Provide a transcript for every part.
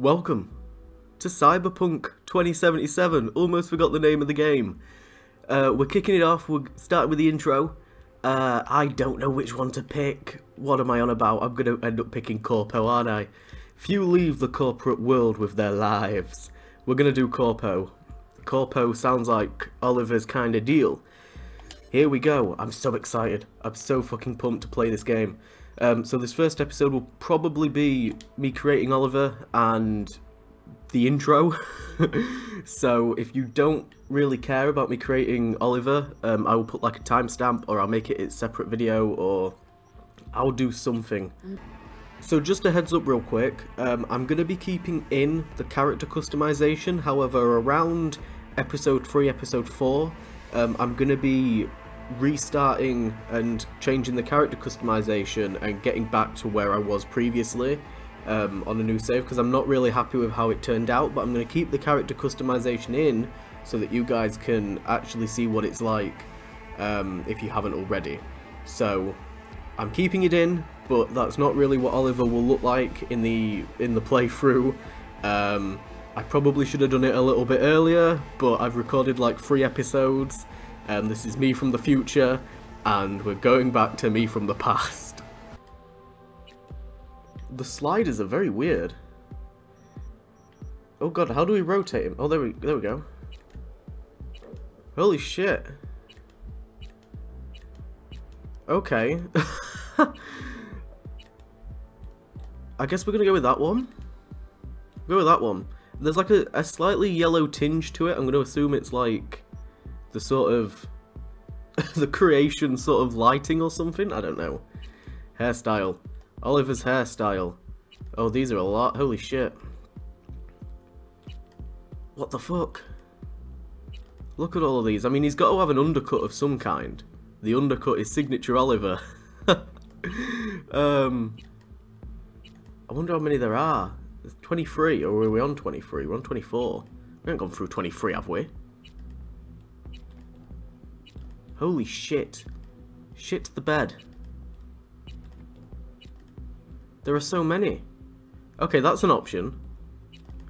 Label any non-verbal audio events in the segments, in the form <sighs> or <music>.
Welcome to Cyberpunk 2077. Almost forgot the name of the game. Uh, we're kicking it off. We're starting with the intro. Uh, I don't know which one to pick. What am I on about? I'm going to end up picking Corpo, aren't I? Few leave the corporate world with their lives. We're going to do Corpo. Corpo sounds like Oliver's kind of deal. Here we go. I'm so excited. I'm so fucking pumped to play this game. Um, so this first episode will probably be me creating Oliver and the intro. <laughs> so if you don't really care about me creating Oliver, um, I will put like a timestamp or I'll make it a separate video or I'll do something. So just a heads up real quick, um, I'm going to be keeping in the character customization, however around episode 3, episode 4, um, I'm going to be restarting and changing the character customization and getting back to where I was previously um, on a new save because I'm not really happy with how it turned out but I'm going to keep the character customization in so that you guys can actually see what it's like um, if you haven't already. So I'm keeping it in but that's not really what Oliver will look like in the in the playthrough. Um, I probably should have done it a little bit earlier but I've recorded like three episodes and this is me from the future, and we're going back to me from the past. The sliders are very weird. Oh god, how do we rotate him? Oh, there we, there we go. Holy shit. Okay. <laughs> I guess we're gonna go with that one. Go with that one. There's like a, a slightly yellow tinge to it. I'm gonna assume it's like the sort of <laughs> the creation sort of lighting or something. I don't know. Hairstyle. Oliver's hairstyle. Oh, these are a lot. Holy shit. What the fuck? Look at all of these. I mean, he's got to have an undercut of some kind. The undercut is signature Oliver. <laughs> um, I wonder how many there are. There's 23, or are we on 23? We're on 24. We haven't gone through 23, have we? Holy shit. Shit the bed. There are so many. Okay, that's an option.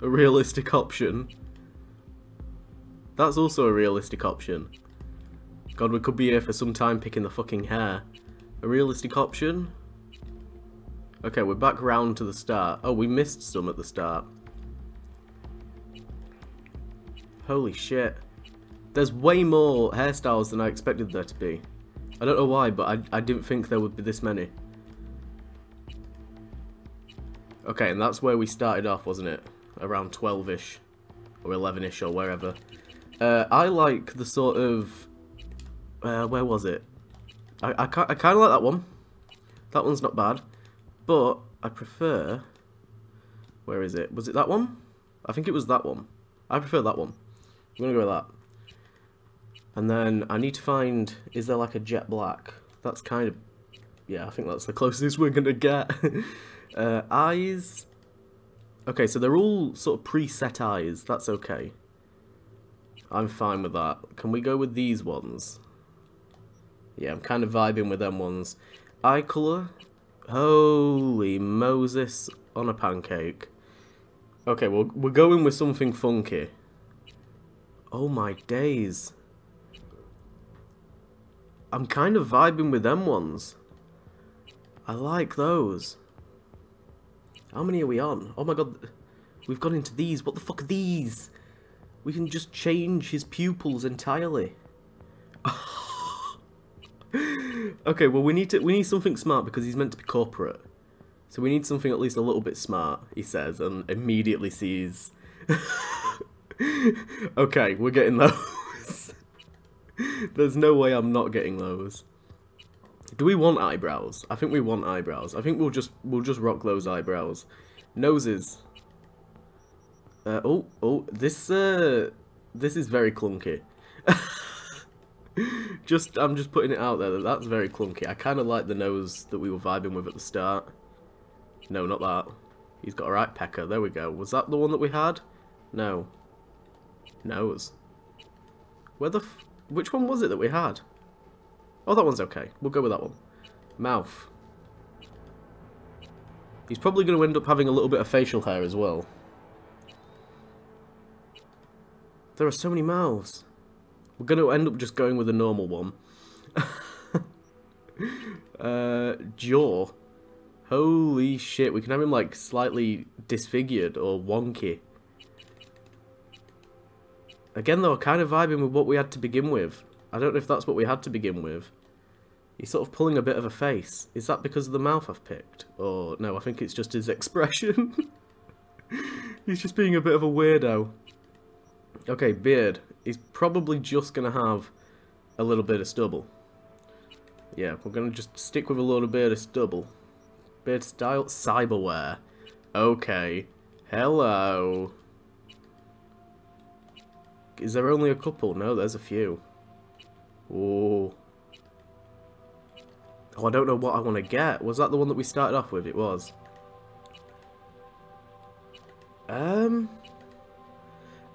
A realistic option. That's also a realistic option. God, we could be here for some time picking the fucking hair. A realistic option? Okay, we're back round to the start. Oh, we missed some at the start. Holy shit. There's way more hairstyles than I expected there to be. I don't know why, but I, I didn't think there would be this many. Okay, and that's where we started off, wasn't it? Around 12-ish. Or 11-ish, or wherever. Uh, I like the sort of... Uh, where was it? I, I, I kind of like that one. That one's not bad. But I prefer... Where is it? Was it that one? I think it was that one. I prefer that one. I'm going to go with that. And then I need to find, is there like a jet black? That's kind of, yeah, I think that's the closest we're going to get. <laughs> uh, eyes. Okay, so they're all sort of preset eyes. That's okay. I'm fine with that. Can we go with these ones? Yeah, I'm kind of vibing with them ones. Eye colour. Holy Moses on a pancake. Okay, well, we're going with something funky. Oh my days. I'm kind of vibing with them ones. I like those. How many are we on? Oh my god, we've gone into these. What the fuck are these? We can just change his pupils entirely. <laughs> okay, well we need to we need something smart because he's meant to be corporate. So we need something at least a little bit smart, he says, and immediately sees. <laughs> okay, we're getting those. <laughs> There's no way I'm not getting those. Do we want eyebrows? I think we want eyebrows. I think we'll just we'll just rock those eyebrows. Noses. Uh, oh, oh, this uh, this is very clunky. <laughs> just, I'm just putting it out there that that's very clunky. I kind of like the nose that we were vibing with at the start. No, not that. He's got a right pecker. There we go. Was that the one that we had? No. Nose. Where the which one was it that we had? Oh, that one's okay. We'll go with that one. Mouth. He's probably going to end up having a little bit of facial hair as well. There are so many mouths. We're going to end up just going with a normal one. <laughs> uh, jaw. Holy shit, we can have him like slightly disfigured or wonky. Again though, kind of vibing with what we had to begin with. I don't know if that's what we had to begin with. He's sort of pulling a bit of a face. Is that because of the mouth I've picked? Or no, I think it's just his expression. <laughs> He's just being a bit of a weirdo. Okay, beard. He's probably just going to have a little bit of stubble. Yeah, we're going to just stick with a little bit of stubble. Beard style cyberware. Okay. Hello. Is there only a couple? No, there's a few. Oh. Oh, I don't know what I want to get. Was that the one that we started off with? It was. Um,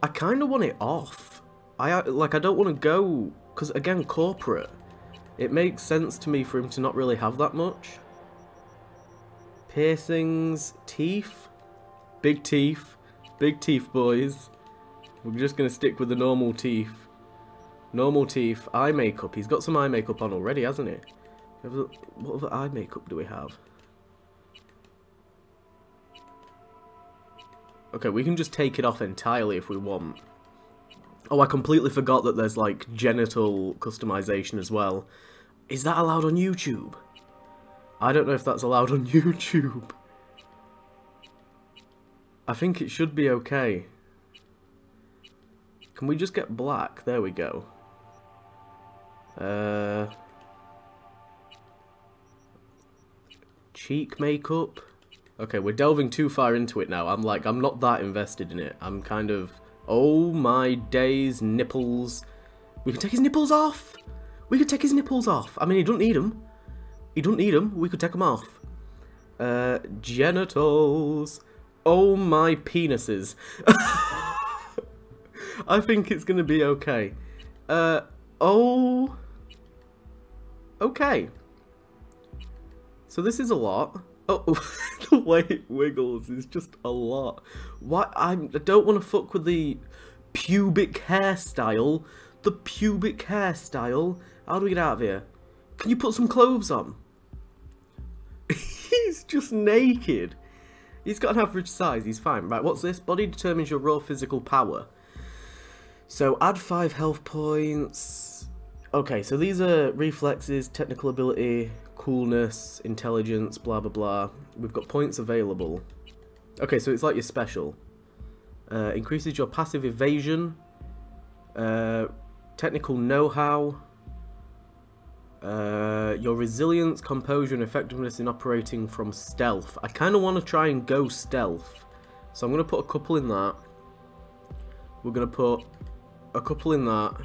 I kind of want it off. I like. I don't want to go because again, corporate. It makes sense to me for him to not really have that much. Piercings, teeth, big teeth, big teeth, boys. We're just gonna stick with the normal teeth. Normal teeth, eye makeup. He's got some eye makeup on already, hasn't he? What other eye makeup do we have? Okay, we can just take it off entirely if we want. Oh, I completely forgot that there's, like, genital customization as well. Is that allowed on YouTube? I don't know if that's allowed on <laughs> YouTube. I think it should be okay. Can we just get black? There we go. Uh, cheek makeup. Okay, we're delving too far into it now. I'm like, I'm not that invested in it. I'm kind of, oh my days, nipples. We can take his nipples off. We could take his nipples off. I mean, he doesn't need them. He doesn't need them. We could take them off. Uh, genitals. Oh my penises. <laughs> I think it's going to be okay. Uh, oh. Okay. So this is a lot. Oh, <laughs> the way it wiggles is just a lot. Why? I'm, I don't want to fuck with the pubic hairstyle. The pubic hairstyle. How do we get out of here? Can you put some clothes on? <laughs> He's just naked. He's got an average size. He's fine. Right, what's this? Body determines your raw physical power. So add 5 health points. Okay, so these are reflexes, technical ability, coolness, intelligence, blah blah blah. We've got points available. Okay, so it's like your special. Uh, increases your passive evasion, uh, technical know-how, uh, your resilience, composure, and effectiveness in operating from stealth. I kind of want to try and go stealth. So I'm going to put a couple in that. We're going to put a couple in that.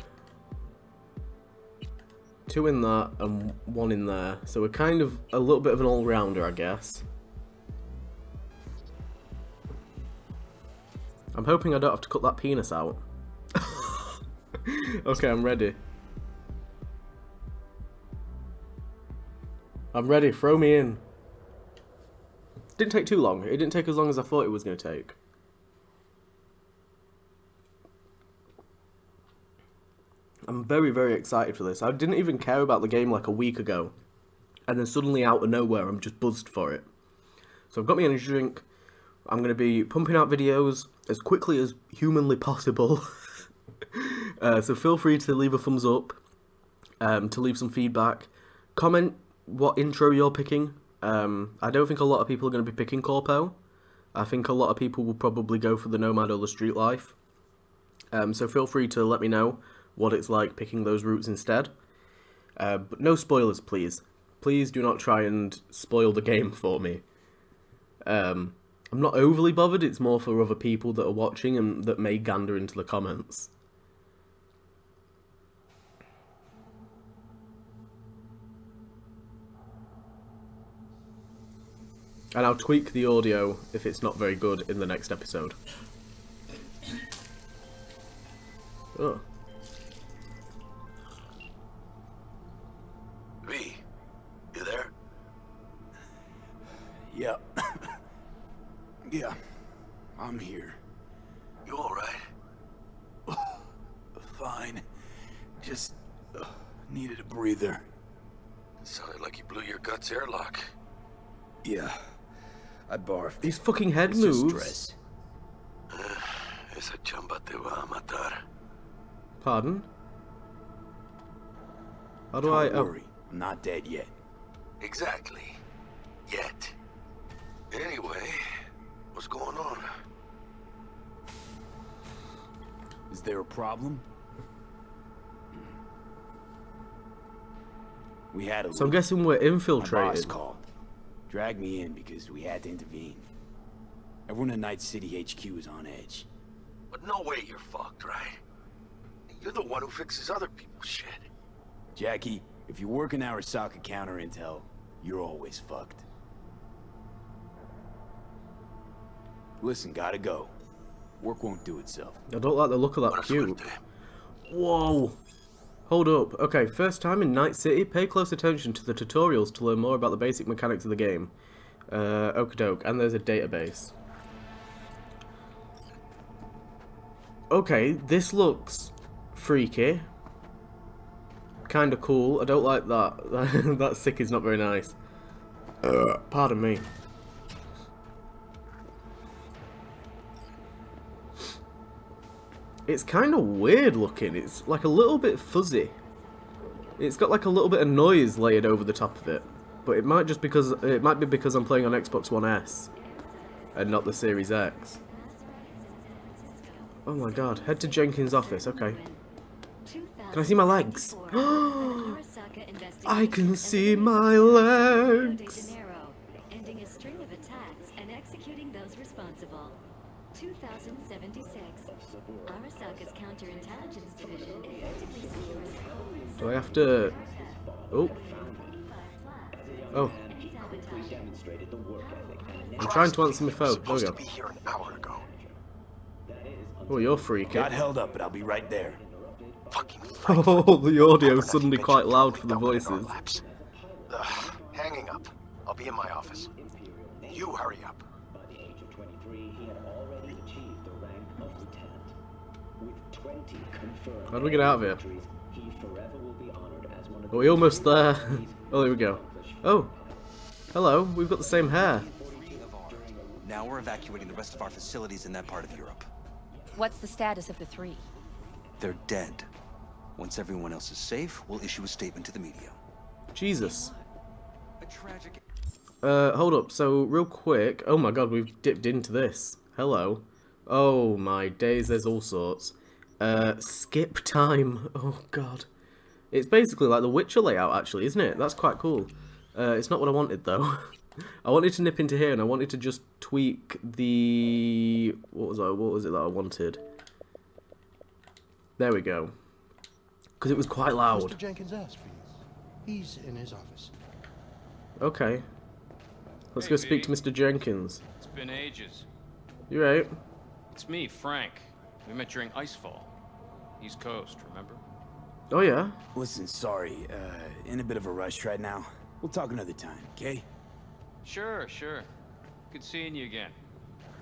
Two in that and one in there. So we're kind of a little bit of an all-rounder, I guess. I'm hoping I don't have to cut that penis out. <laughs> okay, I'm ready. I'm ready, throw me in. Didn't take too long. It didn't take as long as I thought it was going to take. Very, very excited for this. I didn't even care about the game like a week ago. And then suddenly out of nowhere, I'm just buzzed for it. So I've got my energy drink. I'm going to be pumping out videos as quickly as humanly possible. <laughs> uh, so feel free to leave a thumbs up, um, to leave some feedback. Comment what intro you're picking. Um, I don't think a lot of people are going to be picking Corpo. I think a lot of people will probably go for the Nomad or the Street Life. Um, so feel free to let me know what it's like picking those routes instead. Uh, but no spoilers, please. Please do not try and spoil the game for me. Um, I'm not overly bothered, it's more for other people that are watching and that may gander into the comments. And I'll tweak the audio if it's not very good in the next episode. Oh. Barfed. These fucking head It's moves. stress. Uh, esa chamba te va a matar. Pardon? How do Don't I... Oh, worry, I'm not dead yet. Exactly. Yet. Anyway, what's going on? Is there a problem? We had a so I'm guessing we're My boss infiltrated. called. Dragged me in because we had to intervene. Everyone in Night City HQ is on edge. But no way you're fucked, right? You're the one who fixes other people's shit. Jackie, if you work in our Arasaka counter intel, you're always fucked. Listen, gotta go. Work won't do itself. I don't like the look of that Buena cube. Whoa! Hold up. Okay, first time in Night City, pay close attention to the tutorials to learn more about the basic mechanics of the game. Uh, Okadoke, and there's a database. Okay, this looks freaky. Kinda cool. I don't like that. <laughs> that sick is not very nice. Uh, Pardon me. It's kind of weird looking. It's like a little bit fuzzy. It's got like a little bit of noise layered over the top of it. But it might just because it might be because I'm playing on Xbox One S and not the Series X. Oh my god, head to Jenkins' office. Okay. Can I see my legs? <gasps> I can see my legs. Ending a string of attacks and executing those responsible. 2076. Arasaka's counterintelligence division effectively secures. Do I have to Oh, oh, I'm trying to answer my phone. There we Supposed go. be here an hour ago. Oh, you're freaky. Got held up, but I'll be right there. Fucking <laughs> Oh, the audio Frankfurt, suddenly quite loud for the voices. Ugh, hanging up. I'll be in my office. You hurry up. How do we get out of here? victories, he forever will be honored as one of Are we almost there? <laughs> oh, there we go. Oh, hello. We've got the same hair. Now we're evacuating the rest of our facilities in that part of Europe. What's the status of the three? They're dead. Once everyone else is safe, we'll issue a statement to the media. Jesus. Uh, hold up. So, real quick. Oh my god, we've dipped into this. Hello. Oh my days, there's all sorts. Uh, skip time. <laughs> Oh god. It's basically like the Witcher layout, actually, isn't it? That's quite cool. Uh, it's not what I wanted, though. <laughs> I wanted to nip into here, and I wanted to just tweak the... What was I? What was it that I wanted? There we go. Because it was quite loud. Mr. Jenkins asked for you. He's in his office. Okay. Let's Hey, go speak B. to Mr. Jenkins. It's been ages. You right? It's me, Frank. We met during Icefall. East Coast, remember? Oh yeah. Listen, sorry, uh, in a bit of a rush right now. We'll talk another time, okay? Sure, sure. Good seeing you again.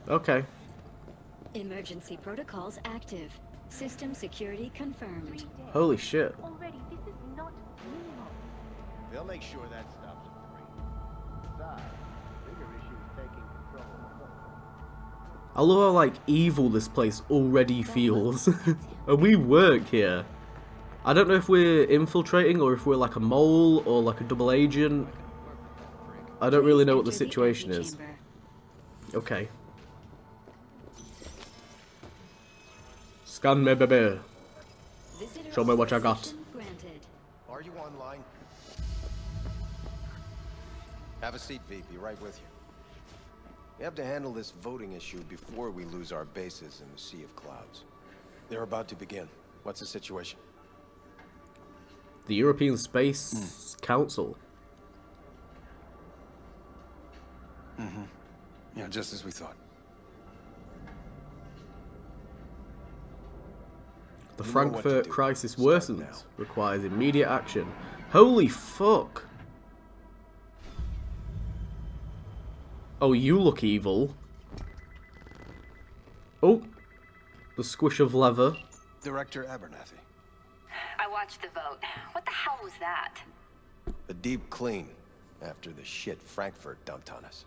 Okay. Emergency protocols active. System security confirmed. Holy shit. Already, this is not normal. They'll make sure that stops I love how like evil this place already feels. <laughs> and we work here. I don't know if we're infiltrating or if we're like a mole or like a double agent. I don't really know what the situation is. Okay. Scan me baby. Show me what I got. Granted. Are you online? Have a seat, V. Be right with you. We have to handle this voting issue before we lose our bases in the Sea of Clouds. They're about to begin. What's the situation? The European Space Council. Mhm. Yeah, just as we thought. The You know what to Frankfurt crisis Start worsens. now. Requires immediate action. Holy fuck. Oh, you look evil. Oh. The squish of leather. Director Abernathy. I watched the vote. What the hell was that? A deep clean after the shit Frankfurt dumped on us.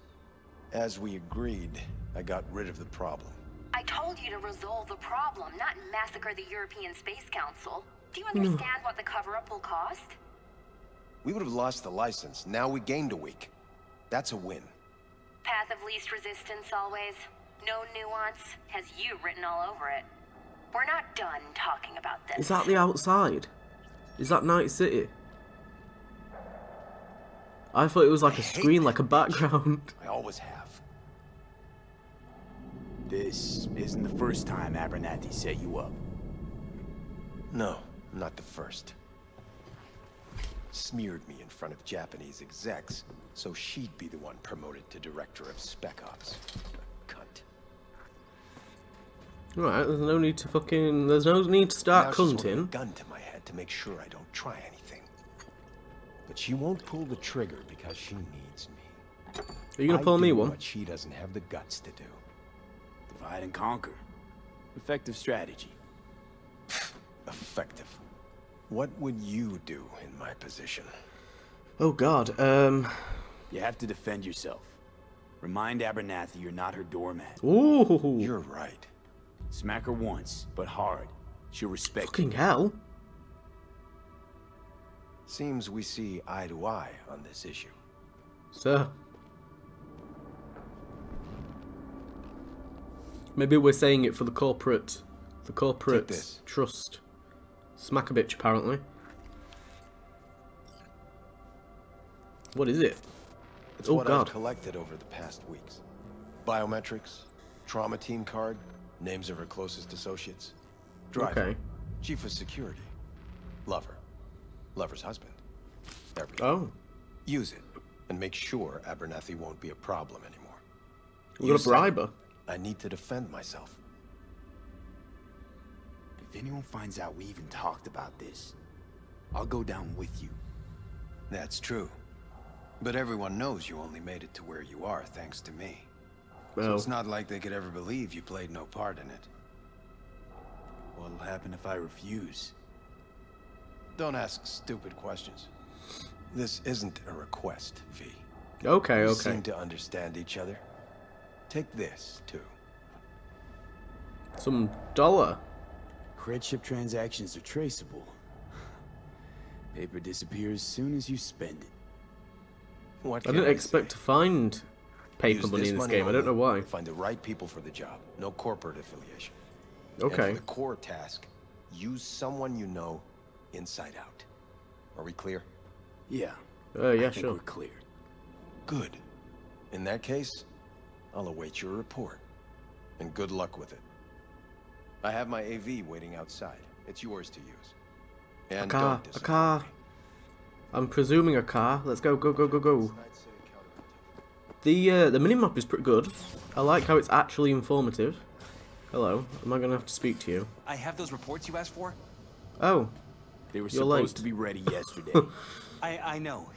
As we agreed, I got rid of the problem. I told you to resolve the problem, not massacre the European Space Council. Do you hmm. understand what the cover-up will cost? We would have lost the license. Now we gained a week. That's a win. Path of least resistance always. No nuance. Has you written all over it. We're not done talking about this. Is that the outside? Is that Night City? I thought it was like a screen, like a background. I always have. This isn't the first time Abernathy set you up. No, not the first. Smeared me in front of Japanese execs, so she'd be the one promoted to director of Spec Ops. Cunt. Right, there's no need to fucking. There's no need to start now she's holding a gun to my head to make sure I don't try anything. But she won't pull the trigger because she needs me. Are you gonna I pull me do one? What she doesn't have the guts to do. Divide and conquer. Effective strategy. Effective. What would you do in my position? Oh god, um. You have to defend yourself. Remind Abernathy you're not her doormat. Ooh. You're right. Smack her once, but hard. She'll respect Fucking you. hell. Seems we see eye to eye on this issue. Sir. Maybe we're saying it for the corporate. The corporate this. trust. Smack a bitch, apparently. What is it? It's oh what god. I've collected over the past weeks. Biometrics, trauma team card, names of her closest associates. Driver, Okay. chief of security, lover, lover's husband. Everything. Oh. Use it, and make sure Abernathy won't be a problem anymore. We're You gonna bribe her. I need to defend myself. If anyone finds out we even talked about this, I'll go down with you. That's true. But everyone knows you only made it to where you are thanks to me. So Well, it's not like they could ever believe you played no part in it. What'll happen if I refuse? Don't ask stupid questions. This isn't a request, V. okay, okay. We okay. seem to understand each other. Take this, too. Some dollar. Cred chip transactions are traceable. Paper disappears as soon as you spend it. What I didn't expect to find paper Use money in this money game. I don't know only. why. Find the right people for the job. No corporate affiliation. And Okay. for the core task, use someone you know inside out. Are we clear? Yeah. Uh, I yeah, think sure. we're clear. Good. In that case, I'll await your report. And good luck with it. I have my AV waiting outside. It's yours to use. A And car. don't A disappoint car. I'm presuming a car. Let's go, go, go, go, go. Night City Counter- The uh, the minimap is pretty good. I like how it's actually informative. Hello. Am I gonna have to speak to you? I have those reports you asked for? Oh. They were You're supposed late. to be ready yesterday. <laughs> I, I know.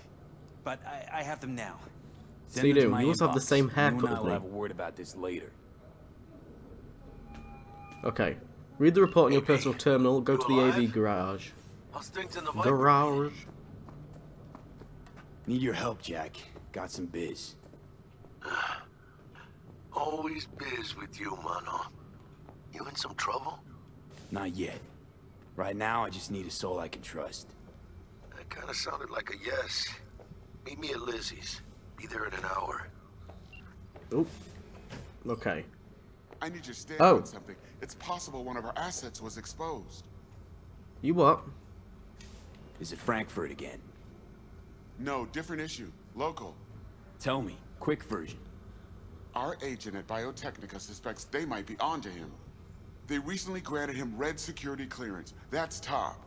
But I, I have them now. So you them do. You also have the inbox. same You haircut and I will have a word about this later. Okay. Read the report on your personal terminal. Go to the? AV garage. How's things in the Viper? Garage. Need your help, Jack. Got some biz. <sighs> Always biz with you, mano. You in some trouble? Not yet. Right now, I just need a soul I can trust. That kind of sounded like a yes. Meet me at Lizzie's. Be there in an hour. Oh. Okay. I need your stand Oh. on something. It's possible one of our assets was exposed. You what? Is it Frankfurt again? No, different issue. Local. Tell me. Quick version. Our agent at Biotechnica suspects they might be onto him. They recently granted him red security clearance. That's top.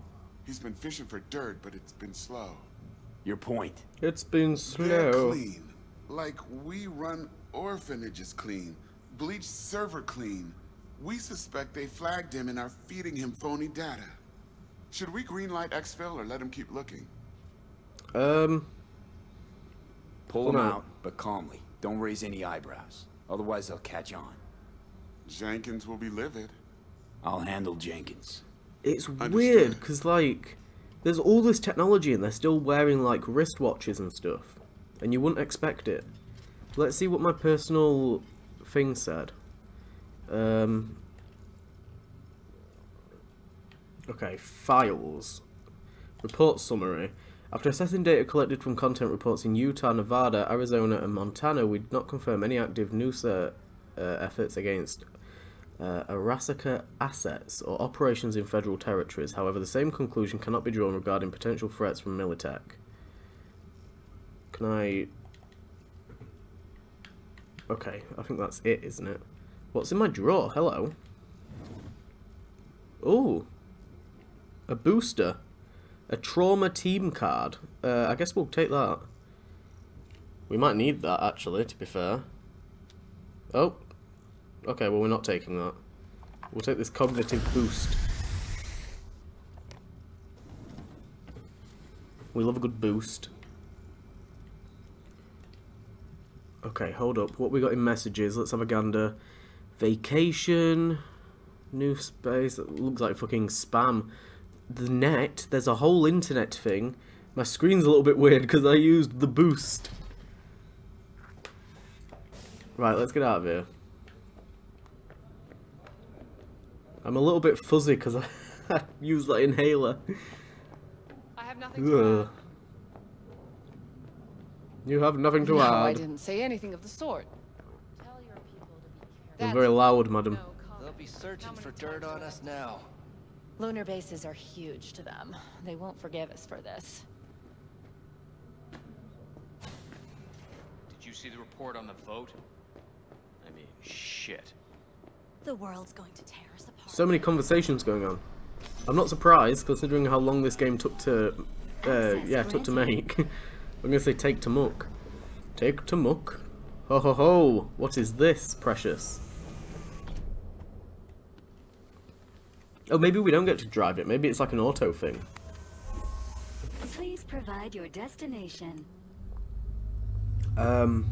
He's been fishing for dirt, but it's been slow. Your point. It's been They're slow. clean. Like we run orphanages clean. Bleach server clean. We suspect they flagged him and are feeding him phony data. Should we greenlight exfil or let him keep looking? Um. Pull him out, but calmly. Don't raise any eyebrows. Otherwise, they'll catch on. Jenkins will be livid. I'll handle Jenkins. It's Understood. weird because like There's all this technology and they're still wearing like wristwatches and stuff. And you wouldn't expect it. Let's see what my personal thing said. Um, okay, files. Report summary. After assessing data collected from content reports in Utah, Nevada, Arizona, and Montana, we did not confirm any active NUSA uh, efforts against uh, Arasaka assets or operations in federal territories. However, the same conclusion cannot be drawn regarding potential threats from Militech. Can I... Okay, I think that's it, isn't it? What's in my drawer? Hello. Oh. A booster. A trauma team card. Uh, I guess we'll take that. We might need that, actually, to be fair. Oh. Okay, well, we're not taking that. We'll take this cognitive boost. We love a good boost. Okay, hold up. What we got in messages? Let's have a gander. Vacation. New space. It looks like fucking spam the net, there's a whole internet thing. My screen's a little bit weird because I used the boost. Right, let's get out of here. I'm a little bit fuzzy because <laughs> I, used that inhaler. I have nothing to add. You have nothing to no, add. I didn't say anything of the sort. Tell your people to be You're very loud, madam. They'll be searching for dirt on us now. Lunar bases are huge to them. They won't forgive us for this. Did you see the report on the vote? I mean, shit. The world's going to tear us apart. So many conversations going on. I'm not surprised, considering how long this game took to, uh, yeah, took to make. <laughs> I'm gonna say take to muck. Take to muck. Ho ho ho! What is this, precious? Oh, maybe we don't get to drive it. Maybe it's like an auto thing. Please provide your destination. Um,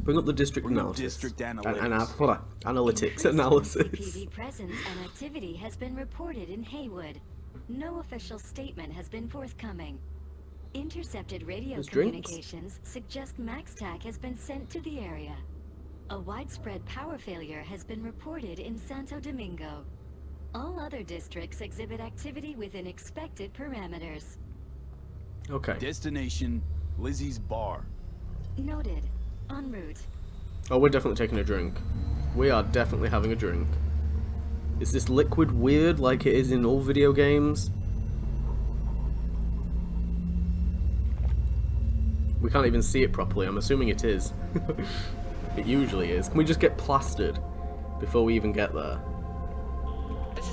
bring up the district Bring up analysis. district An- analytics. ana- hold on. analytics analysis. PV presence and activity has been reported in Heywood. No official statement has been forthcoming. Intercepted radio There's drinks. communications suggest MaxTac has been sent to the area. A widespread power failure has been reported in Santo Domingo. All other districts exhibit activity within expected parameters. Okay. Destination, Lizzie's bar. Noted. En route. Oh, we're definitely taking a drink. We are definitely having a drink. Is this liquid weird like it is in all video games? We can't even see it properly. I'm assuming it is. <laughs> it usually is. Can we just get plastered before we even get there?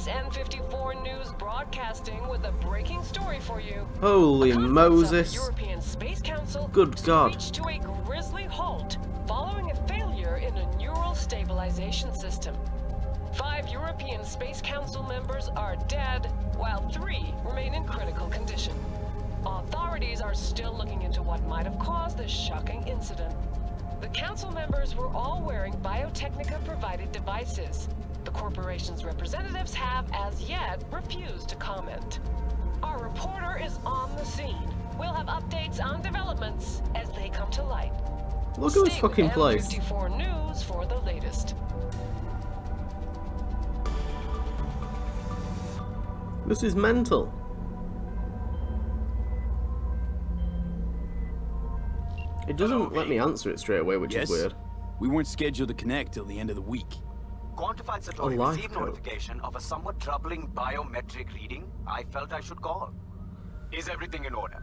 This is N54 News broadcasting with a breaking story for you. Holy A conference of Moses. European Space Council Good God. reached to a grisly halt following a failure in a neural stabilization system. Five European Space Council members are dead, while three remain in critical condition. Authorities are still looking into what might have caused this shocking incident. The council members were all wearing Biotechnica-provided devices. The corporation's representatives have, as yet, refused to comment. Our reporter is on the scene. We'll have updates on developments as they come to light. Look at this fucking with place. News for the latest. This is mental. It doesn't let me answer it straight away, which yes? is weird. We weren't scheduled to connect till the end of the week. Quantified A Satori life received code. notification of a somewhat troubling biometric reading. I felt I should call. Is everything in order?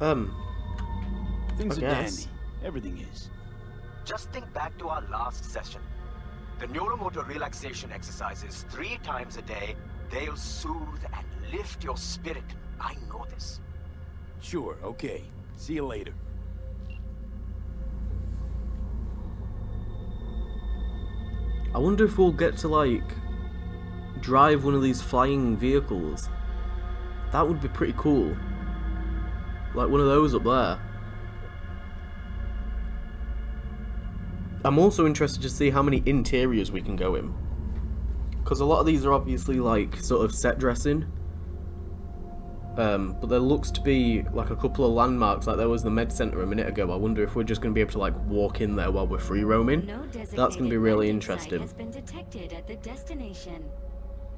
Um, Things I are guess. dandy. Everything is. Just think back to our last session. The neuromotor relaxation exercises three times a day. They'll soothe and lift your spirit. I know this. Sure, okay. See you later. I wonder if we'll get to like drive one of these flying vehicles. That would be pretty cool. Like one of those up there. I'm also interested to see how many interiors we can go in. Because a lot of these are obviously like sort of set dressing. Um, but there looks to be like a couple of landmarks, like there was the med center a minute ago. I wonder if we're just going to be able to like walk in there while we're free roaming. No That's going to be really interesting. has been detected at the destination.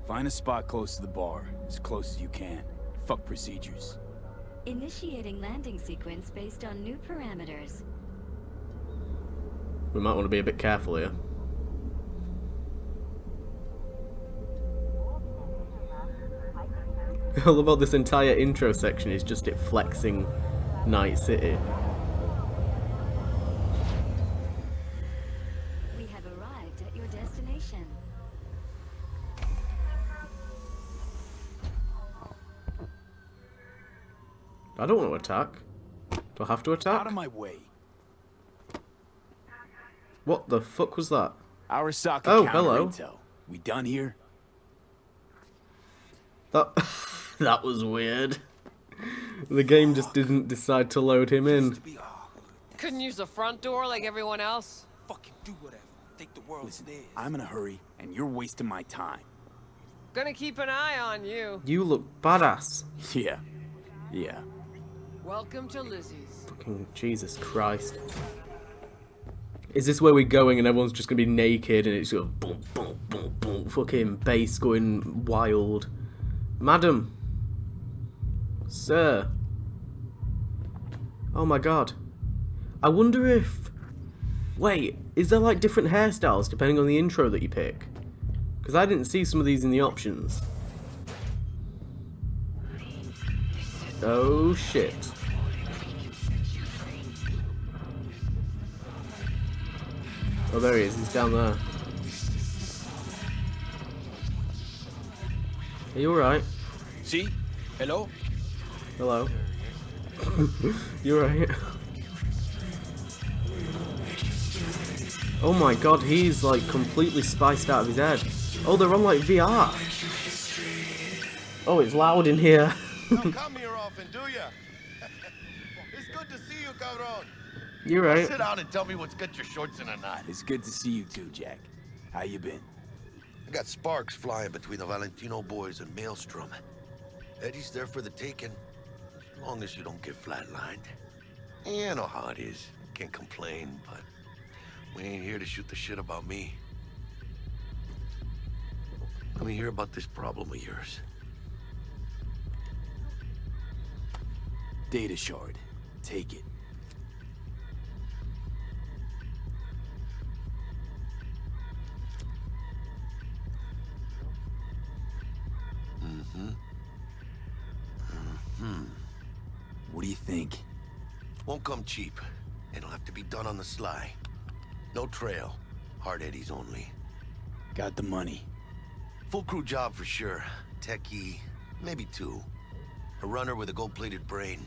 Find a spot close to the bar, as close as you can. Fuck procedures. Initiating landing sequence based on new parameters. We might want to be a bit careful here. I love how this entire intro section is just it flexing Night City. We have arrived at your destination. I don't want to attack. Do I have to attack? Out of my way. What the fuck was that? Arasaka Oh, counter hello. intel. We done here? That <laughs> <laughs> that was weird. The game just didn't decide to load him in. Couldn't use the front door like everyone else? Fucking do whatever. Think the world's Listen, I'm in a hurry, and you're wasting my time. Gonna keep an eye on you. You look badass. Yeah. Yeah. Welcome to Lizzie's. Fucking Jesus Christ. Is this where we're going and everyone's just gonna be naked and it's going boom, boom, boom, boom, fucking bass going wild? Madam. Sir. Oh my god. I wonder if... Wait, is there like different hairstyles depending on the intro that you pick? Because I didn't see some of these in the options. Oh shit. Oh, there he is. He's down there. Are you alright? See? Hello? Hello. <laughs> You're right. Oh my god, he's like completely spiced out of his head. Oh, they're on like VR. Oh, it's loud in here. Don't <laughs> come here often, do ya? <laughs> it's good to see you, cabron. You're right. Sit down and tell me what's got your shorts in a knot. It's good to see you too, Jack. How you been? I got sparks flying between the Valentino boys and Maelstrom. Eddie's there for the taking, as long as you don't get flatlined. You know how it is. Can't complain, but we ain't here to shoot the shit about me. Let me hear about this problem of yours. Data shard. Take it. Mm-hmm. Mm-hmm. What do you think? Won't come cheap. It'll have to be done on the sly. No trail. Hard eddies only. Got the money. Full crew job for sure. Techie, maybe two. A runner with a gold-plated brain.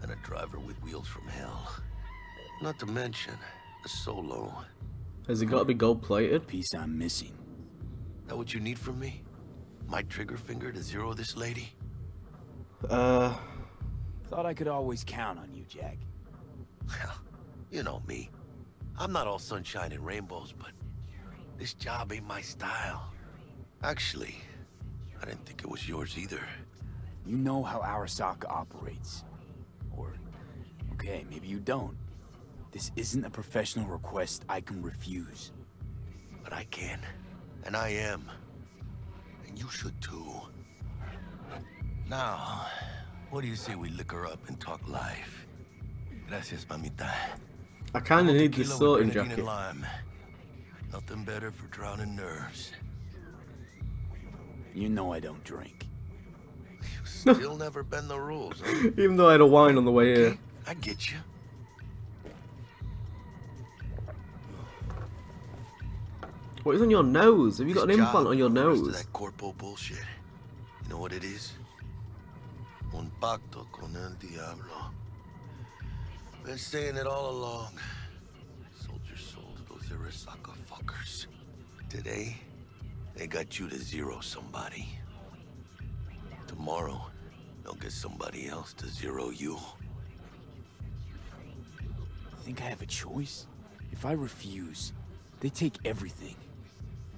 And a driver with wheels from hell. Not to mention, a solo. Has it got to be gold plated? Piece I'm missing. That what you need from me? My trigger finger to zero this lady? Uh. Thought I could always count on you, Jack. Well, You know me. I'm not all sunshine and rainbows, but this job ain't my style. Actually, I didn't think it was yours either. You know how Arasaka operates. Or, okay, maybe you don't. This isn't a professional request I can refuse. But I can. And I am. And you should too. Now, what do you say we liquor up and talk life? Gracias, mamita. I kind of need this Tequila sorting with jacket. lime. Nothing better for drowning nerves. You know I don't drink. Still never bend the rules, huh? <laughs> Even though I had a wine on the way here. I get you. What is on your nose? Have you got an implant on your and the rest of nose? that corpo bullshit. You know what it is? Un pacto con el diablo. Been saying it all along. Sold your soul to those Arasaka fuckers. Today, they got you to zero somebody. Tomorrow, they'll get somebody else to zero you. Think I have a choice? If I refuse, they take everything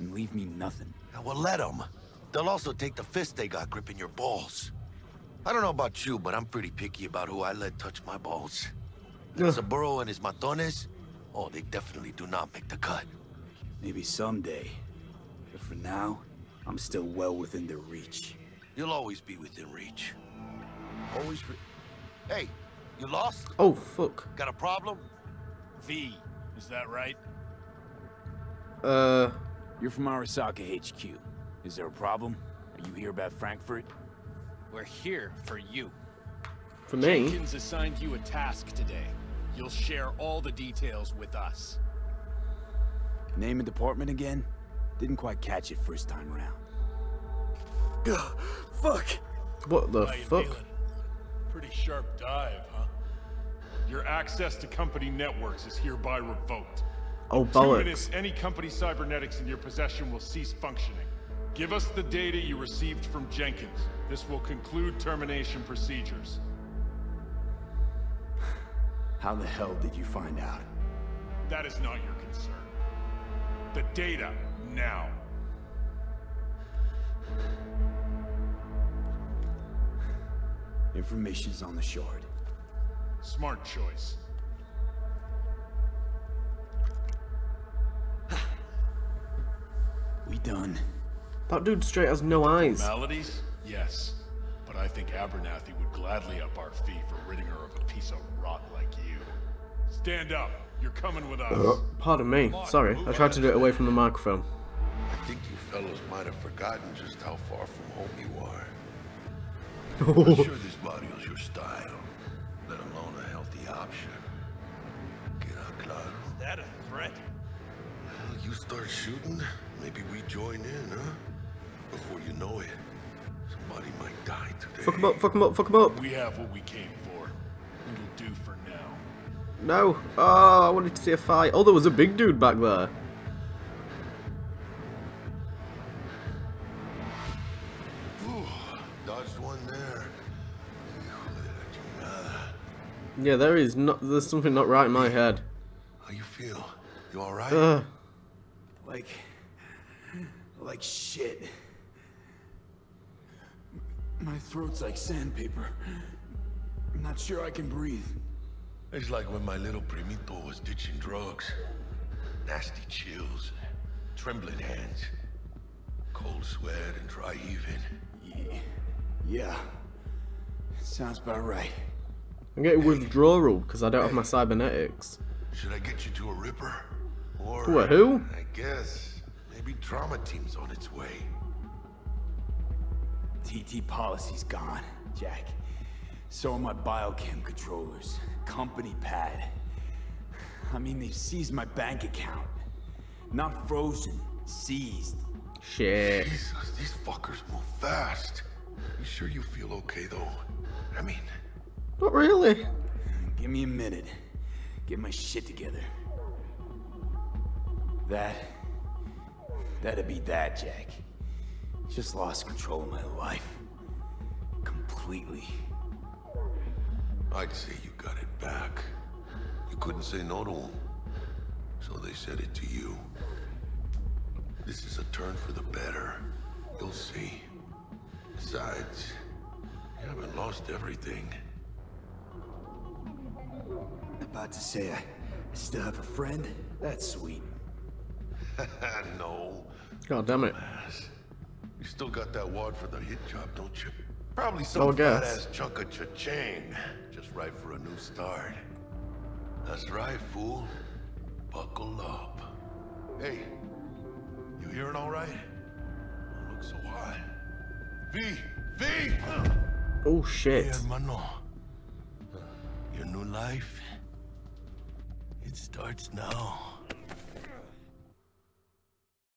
and leave me nothing. Now, well, let them. They'll also take the fist they got gripping your balls. I don't know about you, but I'm pretty picky about who I let touch my balls. Saburo and his matones, oh, they definitely do not make the cut. Maybe someday. But for now, I'm still well within their reach. You'll always be within reach. Always re Hey, you lost? Oh, fuck. Got a problem? V, is that right? Uh... You're from Arasaka HQ. Is there a problem? Are you here about Frankfurt? We're here for you. For me? Jenkins assigned you a task today. You'll share all the details with us. Name and department again? Didn't quite catch it first time around. Ugh, fuck! What the How fuck? feeling? Pretty sharp dive, huh? Your access to company networks is hereby revoked. Oh, In Two bollocks. minutes, any company cybernetics in your possession will cease functioning. Give us the data you received from Jenkins. This will conclude termination procedures. <sighs> How the hell did you find out? That is not your concern. The data, now. Information's on the shard. Smart choice. <sighs> We done. That dude straight has no eyes. Maladies? Yes. But I think Abernathy would gladly up our fee for ridding her of a piece of rot like you. Stand up. You're coming with us. Uh, Pardon me. Sorry, I tried to do it away from the microphone. I think you fellows might have forgotten just how far from home you are. I'm <laughs> sure this barrio's your style, let alone a healthy option. Queda claro. Is that a threat? Well, you start shooting, maybe we join in, huh? Before you know it, somebody might die today. Fuck him up, fuck him up, fuck him up. We have what we came for. It'll do for now. No. Oh, I wanted to see a fight. Oh, there was a big dude back there. Ooh, dodged one there. Yeah, there is not. There's something not right in my head. How you feel? You alright? Ugh. Like... Like shit. My throat's like sandpaper. I'm not sure I can breathe. It's like when my little primito was ditching drugs. Nasty chills, trembling hands, cold sweat and dry heaving. Yeah. Sounds about right. I'm getting withdrawal because I don't have my cybernetics. Should I get you to a Ripper? Or Who, a who? I guess maybe trauma team's on its way. TT policy's gone, Jack. So are my biochem controllers. Company pad. I mean, they've seized my bank account. Not frozen, seized. Shit. Jesus, these fuckers move fast. You sure you feel okay though? I mean, Not really. Give me a minute. Get my shit together. That... That'd be that, Jack. Just lost control of my life. Completely. I'd say you got it back. You couldn't say no to them. So they said it to you. This is a turn for the better. You'll see. Besides, you haven't lost everything. About to say I, I still have a friend? That's sweet. <laughs> no. God damn it. You still got that wad for the hit job, don't you? Probably some I fat ass chunk of cha-ching. Just right for a new start. That's right, fool. Buckle up. Hey, you hearing all right? Don't look so hot. V! V! Oh shit. Hey, hermano. Your new life, it starts now.